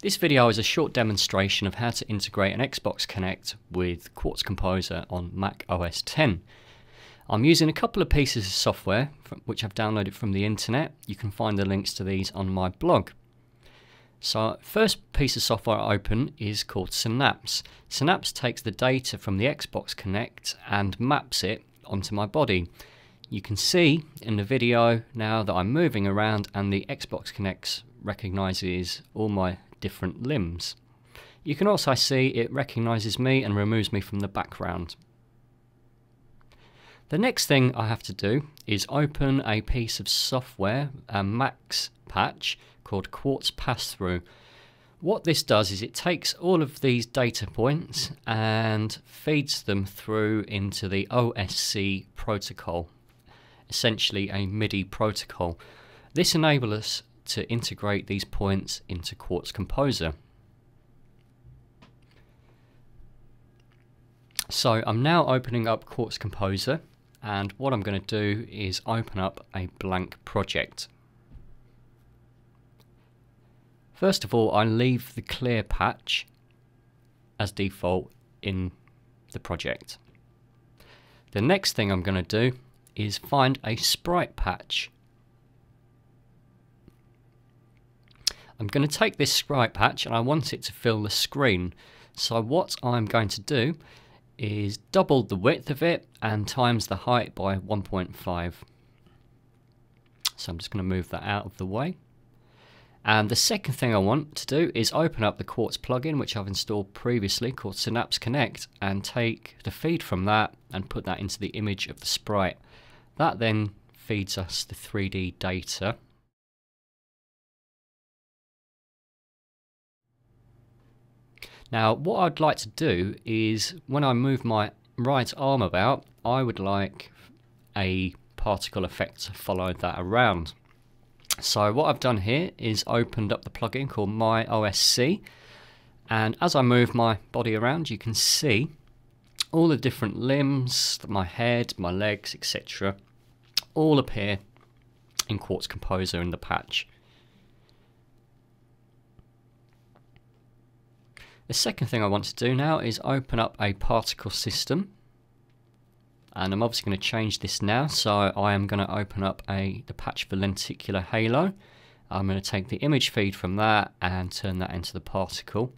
This video is a short demonstration of how to integrate an Xbox Kinect with Quartz Composer on Mac OS X. I'm using a couple of pieces of software which I've downloaded from the internet. You can find the links to these on my blog. So first piece of software I open is called Synapse. Synapse takes the data from the Xbox Kinect and maps it onto my body. You can see in the video now that I'm moving around and the Xbox Kinect recognizes all my different limbs. You can also see it recognizes me and removes me from the background. The next thing I have to do is open a piece of software, a Max patch called Quartz Passthrough. What this does is it takes all of these data points and feeds them through into the OSC protocol, essentially a MIDI protocol. This enables us to integrate these points into Quartz Composer. So I'm now opening up Quartz Composer and what I'm going to do is open up a blank project. First of all I leave the clear patch as default in the project. The next thing I'm going to do is find a sprite patch I'm going to take this sprite patch and I want it to fill the screen. So what I'm going to do is double the width of it and times the height by 1.5. So I'm just going to move that out of the way. And the second thing I want to do is open up the Quartz plugin which I've installed previously called Synapse Connect and take the feed from that and put that into the image of the sprite. That then feeds us the 3D data Now what I'd like to do is when I move my right arm about I would like a particle effect to follow that around. So what I've done here is opened up the plugin called My OSC and as I move my body around you can see all the different limbs, my head, my legs, etc. all appear in Quartz Composer in the patch. The second thing I want to do now is open up a particle system. And I'm obviously going to change this now so I am going to open up a the patch for lenticular halo. I'm going to take the image feed from that and turn that into the particle.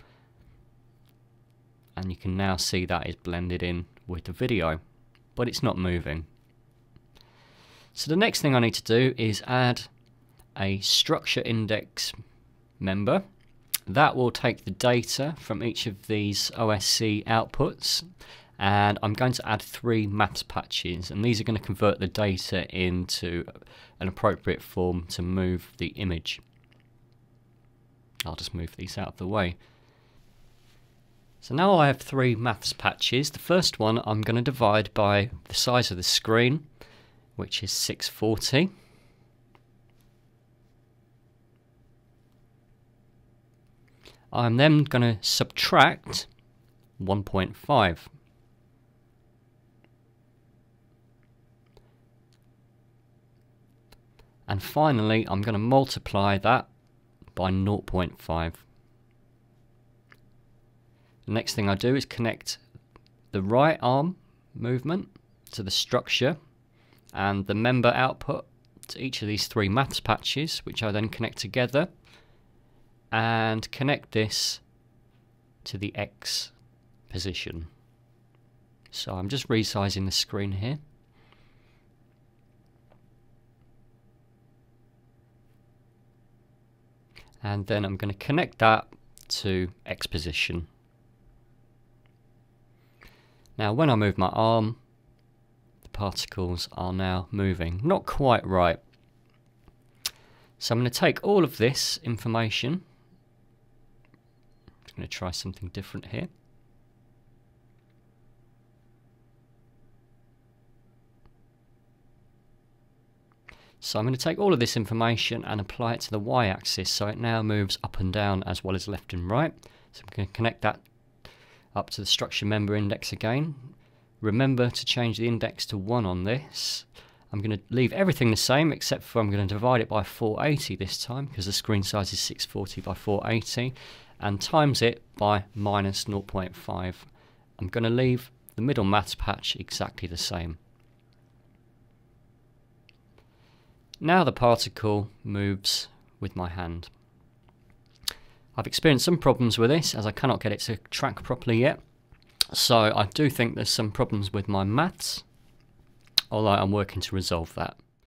And you can now see that is blended in with the video but it's not moving. So the next thing I need to do is add a structure index member that will take the data from each of these OSC outputs and I'm going to add three maths patches and these are going to convert the data into an appropriate form to move the image. I'll just move these out of the way. So now I have three maths patches. The first one I'm going to divide by the size of the screen, which is 640. I'm then going to subtract 1.5. And finally, I'm going to multiply that by 0.5. The next thing I do is connect the right arm movement to the structure and the member output to each of these three maths patches, which I then connect together and connect this to the X position. So I'm just resizing the screen here. And then I'm going to connect that to X position. Now when I move my arm, the particles are now moving. Not quite right. So I'm going to take all of this information going to try something different here. So I'm going to take all of this information and apply it to the y-axis so it now moves up and down as well as left and right. So I'm going to connect that up to the structure member index again. Remember to change the index to 1 on this I'm going to leave everything the same except for I'm going to divide it by 480 this time because the screen size is 640 by 480 and times it by minus 0.5. I'm going to leave the middle maths patch exactly the same. Now the particle moves with my hand. I've experienced some problems with this as I cannot get it to track properly yet. So I do think there's some problems with my maths, although I'm working to resolve that.